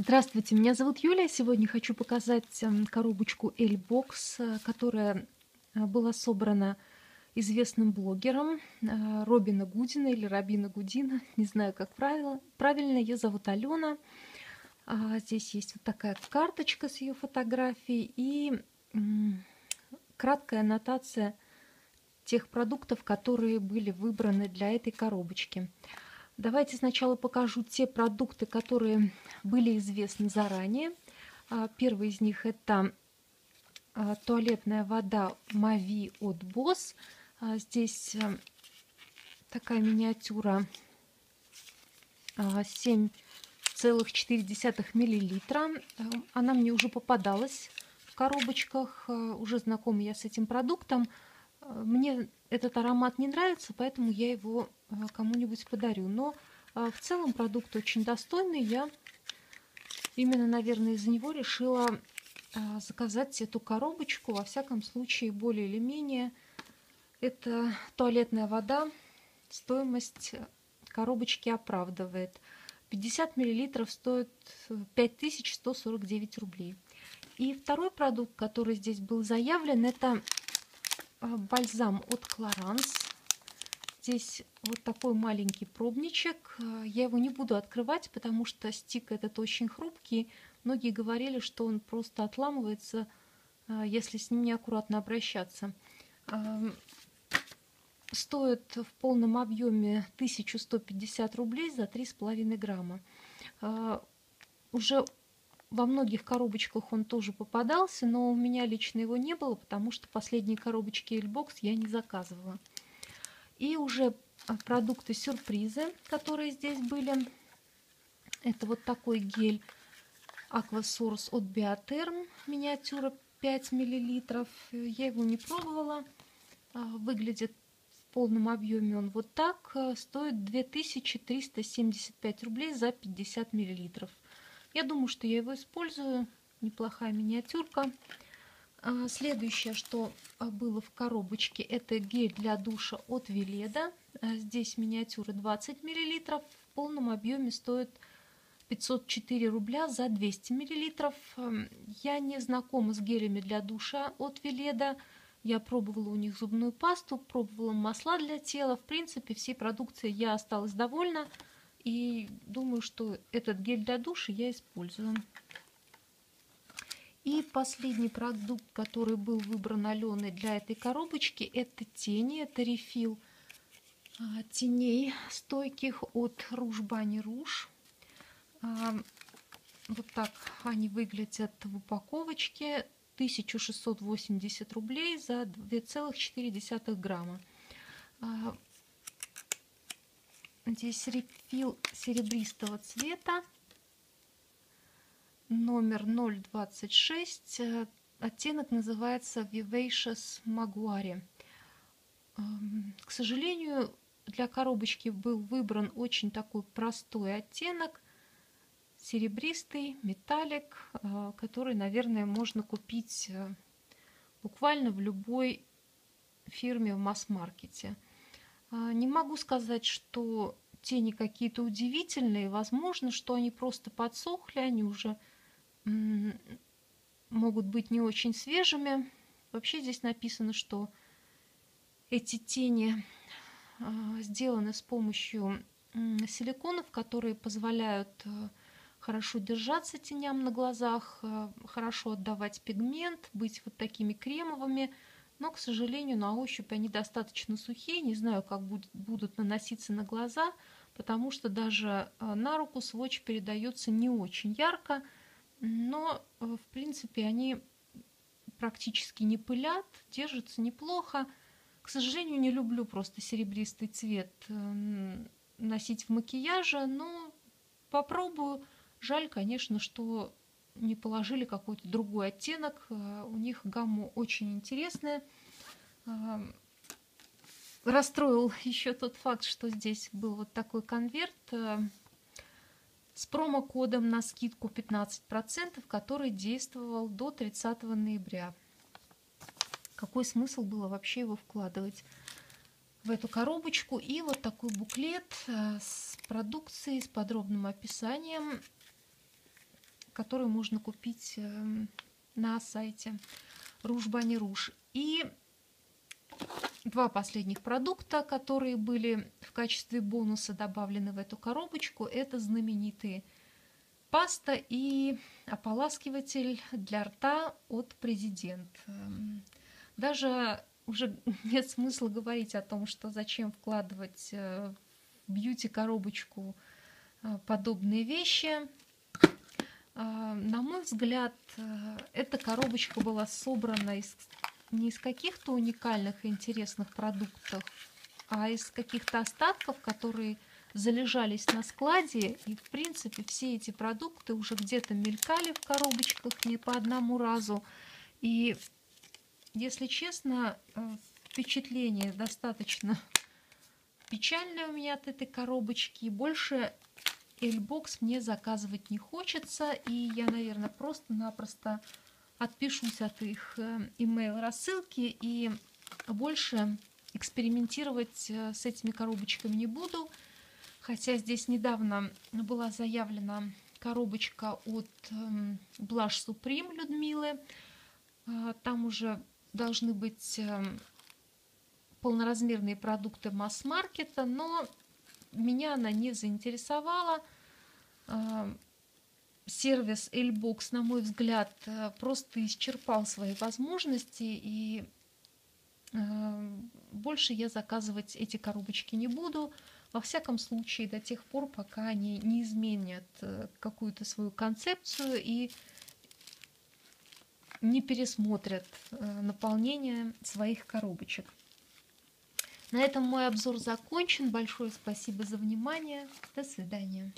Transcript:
Здравствуйте, меня зовут Юлия. Сегодня хочу показать эм, коробочку L-Box, э, которая э, была собрана известным блогером э, Робина Гудина или Робина Гудина, не знаю, как правило. правильно. Ее зовут Алена. А, здесь есть вот такая карточка с ее фотографией и краткая аннотация тех продуктов, которые были выбраны для этой коробочки. Давайте сначала покажу те продукты, которые были известны заранее. А, первый из них это а, туалетная вода Мави от Босс. А, здесь такая миниатюра 7,4 миллилитра. Она мне уже попадалась в коробочках, уже знакома я с этим продуктом. Мне этот аромат не нравится, поэтому я его э, кому-нибудь подарю. Но э, в целом продукт очень достойный. Я именно, наверное, из-за него решила э, заказать эту коробочку. Во всяком случае, более или менее, это туалетная вода. Стоимость коробочки оправдывает. 50 мл стоит 5149 рублей. И второй продукт, который здесь был заявлен, это бальзам от Clarins. Здесь вот такой маленький пробничек. А, я его не буду открывать, потому что стик этот очень хрупкий. Многие говорили, что он просто отламывается, а, если с ним неаккуратно обращаться. Стоит в полном объеме 1150 рублей за 3,5 грамма. Уже во многих коробочках он тоже попадался, но у меня лично его не было, потому что последние коробочки Эльбокс я не заказывала. И уже а, продукты-сюрпризы, которые здесь были. Это вот такой гель Aquasource от Bioterm, миниатюра 5 мл. Я его не пробовала. А, выглядит в полном объеме он вот так. Стоит 2375 рублей за 50 миллилитров. Я думаю, что я его использую. Неплохая миниатюрка. А, следующее, что а, было в коробочке, это гель для душа от Веледа. А, здесь миниатюра 20 мл. В полном объеме стоит 504 рубля за 200 мл. Я не знакома с гелями для душа от Веледа. Я пробовала у них зубную пасту, пробовала масла для тела. В принципе, всей продукцией я осталась довольна. И думаю, что этот гель для душа я использую. И последний продукт, который был выбран Аленой для этой коробочки, это тени. Это рефил а, теней стойких от Bunny Rouge. А, вот так они выглядят в упаковочке. 1680 рублей за 2,4 грамма. Здесь рефил серебристого цвета, номер 026, э, оттенок называется Vivacious Maguire. Эм, к сожалению, для коробочки был выбран очень такой простой оттенок, серебристый, металлик, э, который, наверное, можно купить э, буквально в любой фирме в масс-маркете. А, не могу сказать, что тени какие-то удивительные. Возможно, что они просто подсохли, они уже могут быть не очень свежими. Вообще здесь написано, что эти тени а, сделаны с помощью силиконов, которые позволяют а, хорошо держаться теням на глазах, хорошо отдавать пигмент, быть вот такими кремовыми – но, к сожалению, на ощупь они достаточно сухие. Не знаю, как будет, будут наноситься на глаза, потому что даже э, на руку сводч передается не очень ярко, но, э, в принципе, они практически не пылят, держатся неплохо. К сожалению, не люблю просто серебристый цвет э, носить в макияже, но попробую. Жаль, конечно, что не положили какой-то другой оттенок. Э, у них гамма очень интересная. Э, расстроил еще тот факт, что здесь был вот такой конверт э, с промокодом на скидку 15%, который действовал до 30 ноября. Какой смысл было вообще его вкладывать в эту коробочку? И вот такой буклет с продукцией, с подробным описанием которые можно купить эм, на сайте Rouge Bunny Rouge. И два последних продукта, которые были в качестве бонуса добавлены в эту коробочку, это знаменитые паста и ополаскиватель для рта от Президент. Эм, даже уже нет смысла говорить о том, что зачем вкладывать э, в бьюти-коробочку э, подобные вещи. Э, на мой взгляд, эта коробочка была собрана из, не из каких-то уникальных и интересных продуктов, а из каких-то остатков, которые залежались на складе. И, в принципе, все эти продукты уже где-то мелькали в коробочках не по одному разу. И если честно, э, впечатление достаточно печальное у меня от этой коробочки. Больше Эльбокс мне заказывать не хочется. И я, наверное, просто-напросто отпишусь от их email э, и больше экспериментировать э, с этими коробочками не буду. Хотя здесь недавно была заявлена коробочка от эм, Blush Supreme Людмилы. Там уже должны быть эм, полноразмерные продукты масс-маркета, но меня она не заинтересовала. Эм, сервис Lbox, на мой взгляд, э, просто исчерпал свои возможности, и эм, больше я заказывать эти коробочки не буду. Во всяком случае, до тех пор, пока они не изменят э, какую-то свою концепцию и не пересмотрят э, наполнение своих коробочек. На этом мой обзор закончен. Большое спасибо за внимание. До свидания.